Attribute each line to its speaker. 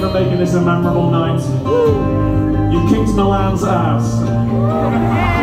Speaker 1: For making this a memorable night. You kicked Milan's ass.